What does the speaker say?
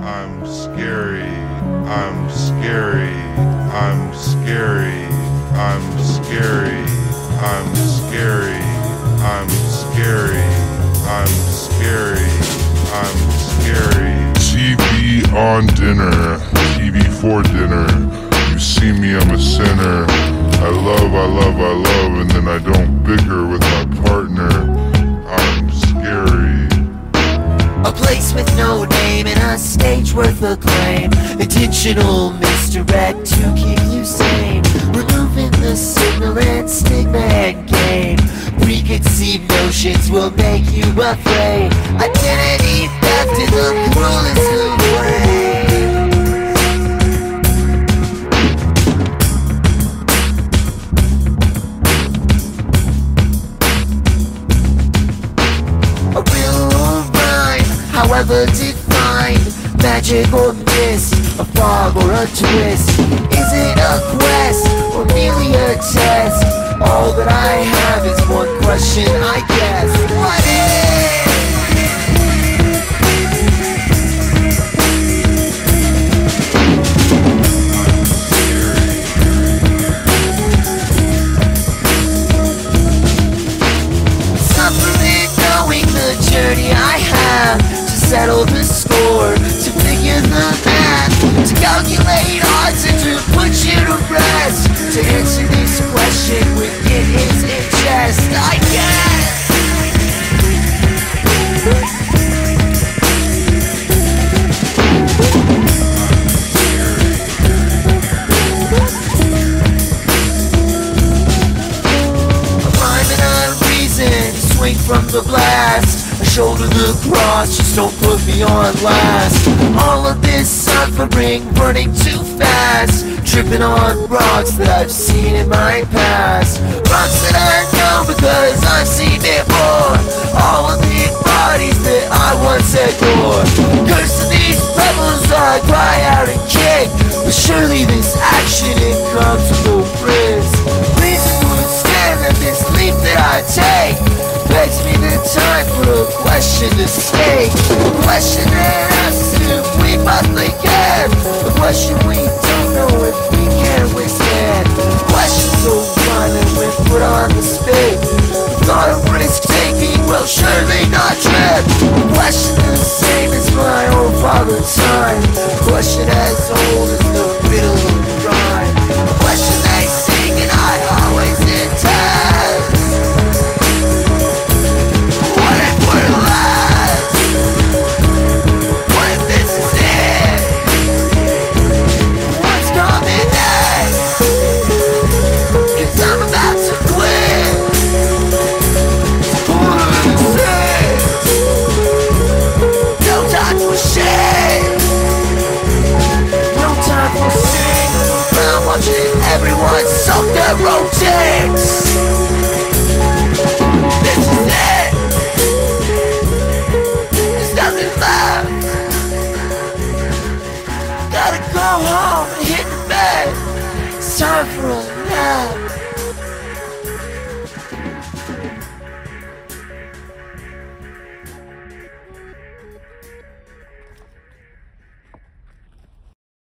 I'm scary, I'm scary, I'm scary, I'm scary, I'm scary, I'm scary, I'm scary, I'm scary. TV on dinner, TV for dinner, you see me, I'm a sinner. I love, I love, I love, and then I don't bicker with my partner. I'm scary. Worth a acclaim Intentional misdirect to keep you sane. Removing the signal and stigma and game. Preconceived notions will make you afraid Identity theft in the cruelest of however Magic or mist, a fog or a twist Is it a quest or merely a test? All that I have is one question, I guess What is? Suffering knowing the journey I have To settle the score, figure the math To calculate odds and to put you to rest. To answer this question within his chest I guess. A rhyme reason Swing from the blast. I shoulder the cross Just don't put me on last suffering Burning too fast. Tripping on rocks That I've seen in my past. Rocks that I know Because I've seen before. All of the bodies That I once adored. Cursing these rebels I cry out and kick But surely this action It question we don't know if we can withstand A question so violent when put on the spit The thought of risk taking will surely not trip. Question the same as my own father's time. Question as old as everyone suck their own dicks This is it there's nothing left. Gotta go home and hit the bed. It's time for a nap.